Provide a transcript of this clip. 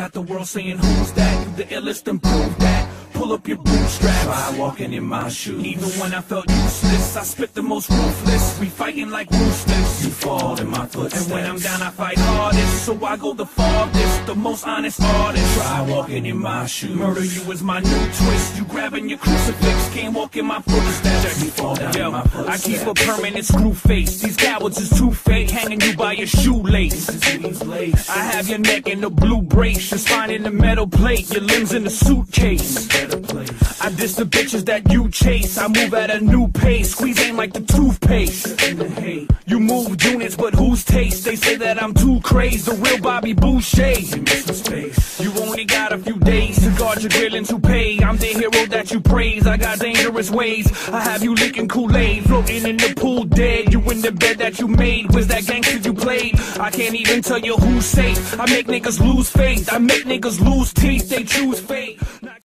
got the world saying who's that? You the illest and prove that. Pull up your bootstraps. Try walking in my shoes. Even when I felt useless, I spit the most ruthless. We fighting like roosters. You fall in my footsteps. And when I'm down, I fight hardest. So I go the farthest, the most honest artist. Try walking in my shoes. Murder you is my new twist. You grabbing your crucifix, can't walk in my footsteps. You fall I keep a permanent screw face. These cowards is too fake, hanging you by your shoelace. I have your neck in a blue brace, your spine in the metal plate, your limbs in a suitcase. I diss the bitches that you chase. I move at a new pace, squeeze aim like the toothpaste. You move units, but whose taste? They say that I'm too crazy, the real Bobby Boucher. You only got a few days guard your grill and to pay. I'm the hero that you praise. I got dangerous ways. I have you licking Kool-Aid, floating in the pool dead. You in the bed that you made. Was that gangster you played? I can't even tell you who's safe. I make niggas lose faith. I make niggas lose teeth. They choose fate.